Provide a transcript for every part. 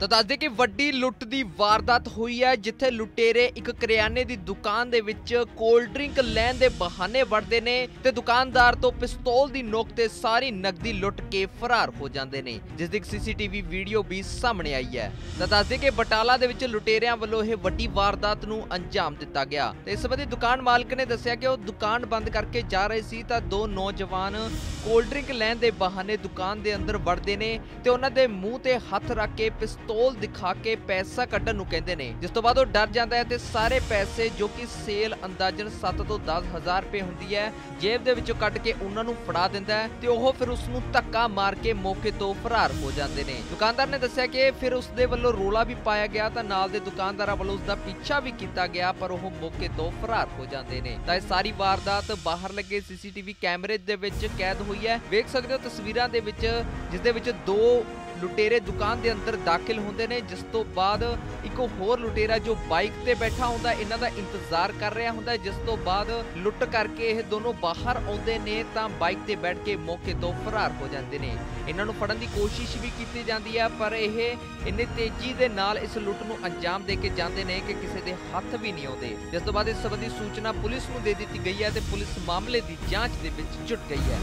ਤਾਂ ਦੱਸਦੇ ਕਿ ਵੱਡੀ ਲੁੱਟ ਦੀ ਵਾਰਦਾਤ ਹੋਈ ਹੈ, ਜਿੱਥੇ ਲੁਟੇਰੇ ਇੱਕ ਕਰਿਆਨੇ ਦੀ ਦੁਕਾਨ ਦੇ ਵਿੱਚ ਕੋਲਡ ਡਰਿੰਕ ਲੈਣ ਦੇ ਬਹਾਨੇ ਵੜਦੇ ਨੇ ਤੇ ਦੁਕਾਨਦਾਰ ਤੋਂ ਪਿਸਤੌਲ ਦੀ ਨੋਕ ਤੇ ਸਾਰੀ ਨਕਦੀ ਲੁੱਟ ਕੇ ਫਰਾਰ ਹੋ ਜਾਂਦੇ ਨੇ, ਜਿਸ ਦੀ ਸੀਸੀਟੀਵੀ ਵੀਡੀਓ ਵੀ ਸਾਹਮਣੇ ਆਈ ਹੈ। ਤਾਂ ਦੱਸਦੇ ਕਿ ਬਟਾਲਾ ਦੇ ਵਿੱਚ ਲੁਟੇਰਿਆਂ ਵੱਲੋਂ ਇਹ ਵੱਡੀ ਵਾਰਦਾਤ ਨੂੰ ਅੰਜਾਮ ਦਿੱਤਾ ਗਿਆ ਤੇ ਇਸ ਸੰਬੰਧੀ ਦੁਕਾਨ ਮਾਲਕ ਨੇ ਦੱਸਿਆ ਕਿ ਉਹ ਦੁਕਾਨ ਬੰਦ ਕਰਕੇ ਜਾ ਰਹੇ ਸੀ ਤਾਂ ਦੋ ਨੌਜਵਾਨ ਕੋਲਡ ਡਰਿੰਕ ਲੈਣ ਦੇ ਬਹਾਨੇ ਦੁਕਾਨ ਦੇ ਅੰਦਰ ਵੜਦੇ ਨੇ ਤੇ ਉਹਨਾਂ ਦੇ ਮੂੰਹ ਤੇ ਹੱਥ ਰੱਖ ਕੇ ਪਿਸਤੌਲ ਦਿਖਾ ਕੇ ਪੈਸਾ ਕੱਢਣ ਨੂੰ ਕਹਿੰਦੇ ਨੇ। ਜਿਸ ਤੋਂ ਬਾਅਦ ਉਹ ਡਰ ਜਾਂਦਾ ਹੈ ਤੇ ਸਾਰੇ ਪੈਸੇ ਜੋ ਕਿ ਸੇਲ ਅੰਦਾਜ਼ਨ 7 ਤੋਂ 10 ਰੁਪਏ ਹੁੰਦੀ ਹੈ, ਜੇਬ ਦੇ ਵਿੱਚੋਂ ਕੱਢ ਕੇ ਉਹਨਾਂ ਨੂੰ ਫੜਾ ਦਿੰਦਾ ਹੈ ਤੇ ਉਹ ਫਿਰ ਉਸ ਨੂੰ ਧੱਕਾ ਮਾਰ ਕੇ ਮੌਕੇ ਤੋਂ ਫਰਾਰ ਹੋ ਜਾਂਦੇ ਨੇ। ਦੁਕਾਨਦਾਰ ਨੇ ਦੱਸਿਆ ਕਿ ਫਿਰ ਉਸ ਦੇ ਵੱਲੋਂ ਰੋਲਾ ਵੀ ਪਾਇਆ ਗਿਆ ਤਾਂ ਨਾਲ ਦੇ ਦੁਕਾਨਦਾਰਾਂ ਵੱਲੋਂ ਉਸ ਦਾ ਪਿੱਛਾ ਵੀ ਕੀਤਾ ਗਿਆ, ਪਰ ਉਹ ਮੌਕੇ ਤੋਂ ਫਰਾਰ ਹੋ ਜਾਂਦੇ ਨੇ। ਤਾਂ ਇਹ ਸਾਰੀ ਵਾਰਦਾਤ ਬਾਹਰ ਲੱਗੇ ਸੀਸੀਟੀਵੀ ਕੈਮਰੇ ਦੇ ਵਿੱਚ ਕੈਦ ਹੋਈ ਹੈ। ਵੇਖ ਸਕਦੇ ਹੋ ਤਸਵੀਰਾਂ ਦੇ ਵਿੱਚ, ਜਿਸ ਦੇ ਵਿੱਚ ਦੋ ਲੁਟੇਰੇ ਦੁਕਾਨ ਦੇ ਅੰਦਰ ਦਾਖਲ ਹੁੰਦੇ ਨੇ। ਜਿਸ ਤੋਂ ਬਾਅਦ ਇੱਕ ਹੋਰ ਲੁਟੇਰਾ ਜੋ ਬਾਈਕ ਤੇ ਬੈਠਾ ਹੁੰਦਾ, ਇਹਨਾਂ ਦਾ ਇੰਤਜ਼ਾਰ ਕਰ ਰਿਹਾ ਹੁੰਦਾ ਜਿਸ ਤੋਂ ਬਾਅਦ ਲੁੱਟ ਕਰਕੇ ਇਹ ਦੋਨੋਂ ਬਾਹਰ ਆਉਂਦੇ ਨੇ, ਤਾਂ ਬਾਈਕ ਤੇ ਬੈਠ ਕੇ ਮੌਕੇ ਤੋਂ ਫਰਾਰ ਹੋ ਜਾਂਦੇ ਨੇ। ਇਹਨਾਂ ਨੂੰ ਫੜਨ ਦੀ ਕੋਸ਼ਿਸ਼ ਵੀ ਕੀਤੀ ਜਾਂਦੀ ਹੈ, ਪਰ ਇਹ ਇੰਨੀ ਤੇਜ਼ੀ ਦੇ ਨਾਲ ਇਸ ਲੁੱਟ ਨੂੰ ਅੰਜਾਮ ਦੇ ਕੇ ਜਾਂਦੇ ਨੇ ਕਿ ਕਿਸੇ ਦੇ ਹੱਥ ਵੀ ਨਹੀਂ ਆਉਂਦੇ। ਜਿਸ ਤੋਂ ਬਾਅਦ ਇਸ ਸੰਬੰਧੀ ਸੂਚਨਾ ਪੁਲਿਸ ਨੂੰ ਦੇ ਦਿੱਤੀ ਗਈ ਹੈ ਤੇ ਪੁਲਿਸ ਮਾਮਲੇ ਦੀ ਜਾਂਚ ਦੇ ਵਿੱਚ ਜੁਟ ਗਈ ਹੈ।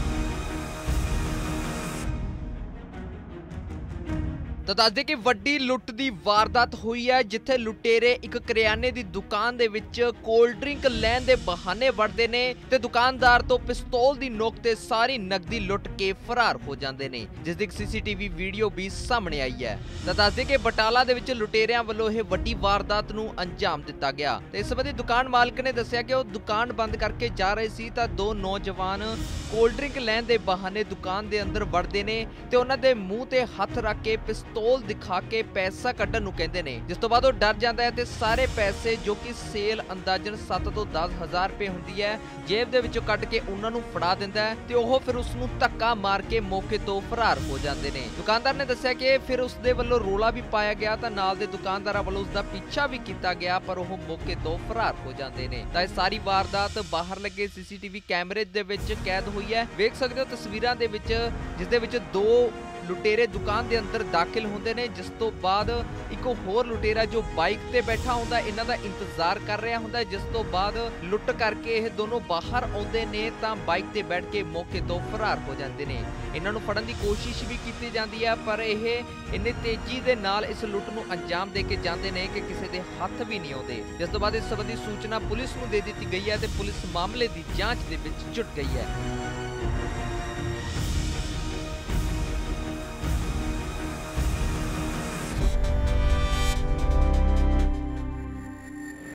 ਤਾਂ ਦੱਸਦੇ ਕਿ ਵੱਡੀ ਲੁੱਟ ਦੀ ਵਾਰਦਾਤ ਹੋਈ ਹੈ, ਜਿੱਥੇ ਲੁਟੇਰੇ ਇੱਕ ਕਰਿਆਨੇ ਦੀ ਦੁਕਾਨ ਦੇ ਵਿੱਚ ਕੋਲਡ ਡਰਿੰਕ ਲੈਣ ਦੇ ਬਹਾਨੇ ਵੜਦੇ ਨੇ ਤੇ ਦੁਕਾਨਦਾਰ ਤੋਂ ਪਿਸਤੌਲ ਦੀ ਨੋਕ ਤੇ ਸਾਰੀ ਨਕਦੀ ਲੁੱਟ ਕੇ ਫਰਾਰ ਹੋ ਜਾਂਦੇ ਨੇ। ਜਿਸ ਦੀ ਸੀਸੀਟੀਵੀ ਵੀਡੀਓ ਵੀ ਸਾਹਮਣੇ ਆਈ ਹੈ। ਤਾਂ ਦੱਸਦੇ ਕਿ ਬਟਾਲਾ ਦੇ ਵਿੱਚ ਲੁਟੇਰਿਆਂ ਵੱਲੋਂ ਇਹ ਵੱਡੀ ਵਾਰਦਾਤ ਨੂੰ ਅੰਜਾਮ ਦਿੱਤਾ ਗਿਆ। ਤੇ ਇਸ ਸੰਬੰਧੀ ਦੁਕਾਨ ਮਾਲਕ ਨੇ ਦੱਸਿਆ ਕਿ ਉਹ ਦੁਕਾਨ ਬੰਦ ਕਰਕੇ ਜਾ ਰਹੇ ਸੀ ਤਾਂ ਦੋ ਨੌਜਵਾਨ ਕੋਲਡ ਡਰਿੰਕ ਲੈਣ ਦੇ ਬਹਾਨੇ ਦੁਕਾਨ ਦੇ ਅੰਦਰ ਵੜਦੇ ਨੇ ਤੇ ਉਹਨਾਂ ਦੇ ਮੂੰਹ ਤੇ ਹੱਥ ਰੱਖ ਕੇ ਪਿਸਤੌਲ ਦਿਖਾ ਕੇ ਪੈਸਾ ਕੱਢਣ ਨੂੰ ਕਹਿੰਦੇ ਨੇ। ਜਿਸ ਤੋਂ ਬਾਅਦ ਉਹ ਡਰ ਜਾਂਦਾ ਹੈ ਤੇ ਸਾਰੇ ਪੈਸੇ ਜੋ ਕਿ ਸੇਲ ਅੰਦਾਜ਼ਨ 7 ਤੋਂ 10 ਰੁਪਏ ਹੁੰਦੀ ਹੈ, ਜੇਬ ਦੇ ਵਿੱਚੋਂ ਕੱਢ ਕੇ ਉਹਨਾਂ ਨੂੰ ਫੜਾ ਦਿੰਦਾ ਹੈ ਤੇ ਉਹ ਫਿਰ ਉਸ ਨੂੰ ਧੱਕਾ ਮਾਰ ਕੇ ਮੌਕੇ ਤੋਂ ਫਰਾਰ ਹੋ ਜਾਂਦੇ ਨੇ। ਦੁਕਾਨਦਾਰ ਨੇ ਦੱਸਿਆ ਕਿ ਫਿਰ ਉਸ ਦੇ ਵੱਲੋਂ ਰੋਲਾ ਵੀ ਪਾਇਆ ਗਿਆ ਤਾਂ ਨਾਲ ਦੇ ਦੁਕਾਨਦਾਰਾਂ ਵੱਲੋਂ ਉਸ ਦਾ ਪਿੱਛਾ ਵੀ ਕੀਤਾ ਗਿਆ, ਪਰ ਉਹ ਮੌਕੇ ਤੋਂ ਫਰਾਰ ਹੋ ਜਾਂਦੇ ਨੇ। ਤਾਂ ਇਹ ਸਾਰੀ ਵਾਰਦਾਤ ਬਾਹਰ ਲੱਗੇ ਸੀਸੀਟੀਵੀ ਕੈਮਰੇ ਦੇ ਵਿੱਚ ਕੈਦ ਹੋਈ ਹੈ। ਵੇਖ ਸਕਦੇ ਹੋ ਤਸਵੀਰਾਂ ਦੇ ਵਿੱਚ, ਜਿਸ ਦੇ ਵਿੱਚ ਦੋ ਲੁਟੇਰੇ ਦੁਕਾਨ ਦੇ ਅੰਦਰ ਦਾਖਲ ਹੁੰਦੇ ਨੇ। ਜਿਸ ਤੋਂ ਬਾਅਦ ਇੱਕ ਹੋਰ ਲੁਟੇਰਾ ਜੋ ਬਾਈਕ ਤੇ ਬੈਠਾ ਹੁੰਦਾ, ਇਹਨਾਂ ਦਾ ਇੰਤਜ਼ਾਰ ਕਰ ਰਿਹਾ ਹੁੰਦਾ ਜਿਸ ਤੋਂ ਬਾਅਦ ਲੁੱਟ ਕਰਕੇ ਇਹ ਦੋਨੋਂ ਬਾਹਰ ਆਉਂਦੇ ਨੇ, ਤਾਂ ਬਾਈਕ ਤੇ ਬੈਠ ਕੇ ਮੌਕੇ ਤੋਂ ਫਰਾਰ ਹੋ ਜਾਂਦੇ ਨੇ। ਇਹਨਾਂ ਨੂੰ ਫੜਨ ਦੀ ਕੋਸ਼ਿਸ਼ ਵੀ ਕੀਤੀ ਜਾਂਦੀ ਹੈ, ਪਰ ਇਹ ਇੰਨੀ ਤੇਜ਼ੀ ਦੇ ਨਾਲ ਇਸ ਲੁੱਟ ਨੂੰ ਅੰਜਾਮ ਦੇ ਕੇ ਜਾਂਦੇ ਨੇ ਕਿ ਕਿਸੇ ਦੇ ਹੱਥ ਵੀ ਨਹੀਂ ਆਉਂਦੇ। ਜਿਸ ਤੋਂ ਬਾਅਦ ਇਸ ਸੰਬੰਧੀ ਸੂਚਨਾ ਪੁਲਿਸ ਨੂੰ ਦੇ ਦਿੱਤੀ ਗਈ ਹੈ ਤੇ ਪੁਲਿਸ ਮਾਮਲੇ ਦੀ ਜਾਂਚ ਦੇ ਵਿੱਚ ਜੁਟ ਗਈ ਹੈ।